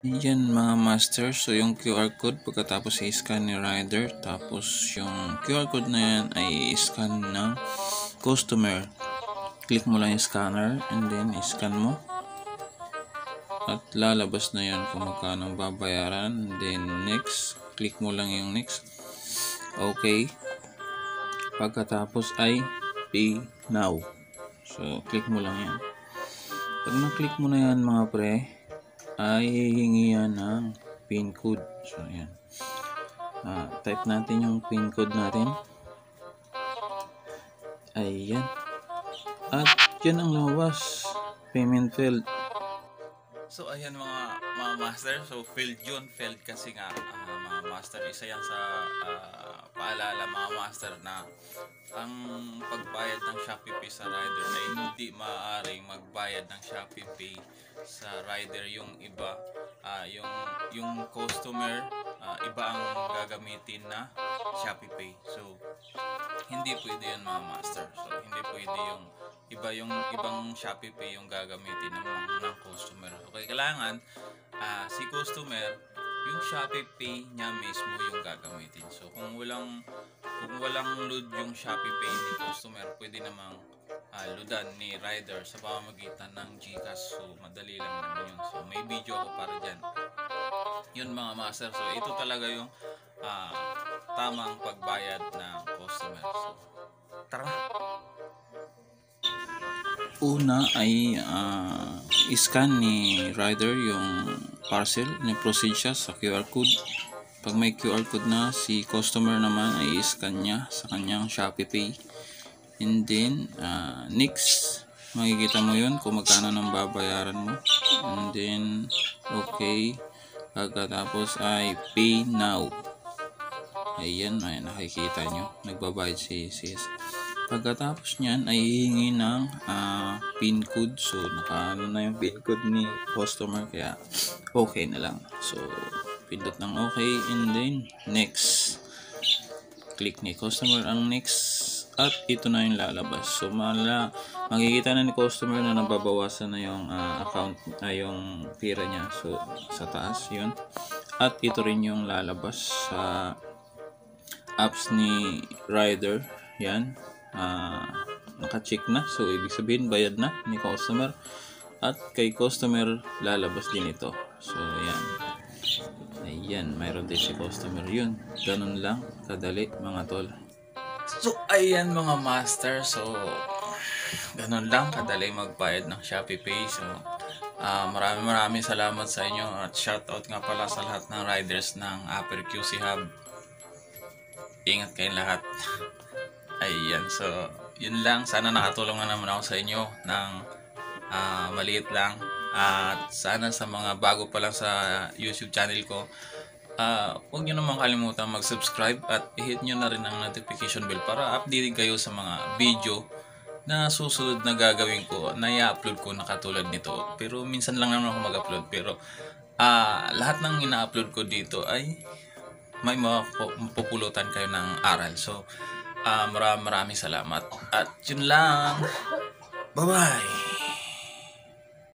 Yan mga master, so yung QR code pagkatapos i-scan ni rider, tapos yung QR code na yan ay i-scan ng customer. Click mo lang yung scanner and then i-scan mo. At lalabas na yan kung magkano babayaran. Then next, click mo lang yung next. Okay. Pagkatapos ay pay now. So click mo lang yan. Pag na-click mo na yan mga pre, ay hihingi yan ng pin code. So, ayan. Ah, type natin yung pin code natin. Ayan. At yan ang lumabas. Payment failed. So, ayan mga, mga master. So, failed yun. Failed kasi nga ah, master. Isa yan sa ah, paalala mga master na ang pagbayad ng Shopee Pay sa rider ay hindi maaaring magbayad ng Shopee Pay sa rider yung iba ah, yung yung customer ah, iba ang gagamitin na Shopee Pay. So hindi pwede yun mga master. So hindi pwede yung iba yung ibang Shopee Pay yung gagamitin ng, ng customer. Okay kailangan ah, si customer yung Shopee Pay niya mismo yung gagamitin so kung walang kung walang load yung Shopee Pay ni customer pwede namang ah, loadan ni rider sa pamamagitan ng GCash. So, madali lang naman yun. So, may video ako para dyan. Yun mga master. So, ito talaga yung ah, tamang pagbayad ng customer. So, tara! Una ay ah, scan ni rider yung parcel. Ni-proceed sa QR code. Pag may QR code na, si customer naman ay scan niya sa kanyang Shopee Pay. And then, ah, next, makikita mo yun kung magkano nang babayaran mo. And then, okay. Pagkatapos ay pay now. Ayan, ay nakikita nyo. Nagbabayad si sis. Pagkatapos niyan ay hihingi ng ah, pin code. So, nakaano na yung pin code ni customer. Kaya, okay na lang. So, pindot ng okay. And then, next. Click ni customer ang next at ito na yung lalabas. So mala makikita na ni customer na nababawasan na yung ah, account ay yung pira niya. So sa taas 'yun. At ito rin yung lalabas sa apps ni Rider. Yan. Ah, naka-check na. So ibig sabihin bayad na ni customer. At kay customer lalabas din ito. So yan. Ayan, mayroon din si customer yun. Ganun lang, kadali mga tol. So, ayan mga master. So, ganun lang. Kadali magbayad ng Shopee Pay. So, ah maraming maraming salamat sa inyo. At shoutout nga pala sa lahat ng riders ng Upper QC Hub. Ingat kayong lahat. Ayan. So, yun lang. Sana nakatulong na naman ako sa inyo ng ah, maliit lang. At sana sa mga bago pa lang sa YouTube channel ko, Ah, huwag nyo naman kalimutan mag-subscribe at i-hit nyo na rin ang notification bell para updated kayo sa mga video na susunod na gagawin ko na i-upload ko na katulad nito. Pero minsan lang naman ako mag-upload. Pero ah, lahat ng ina-upload ko dito ay may mapupulutan kayo ng aral. So, ah, maraming maraming salamat. At yun lang. Bye-bye!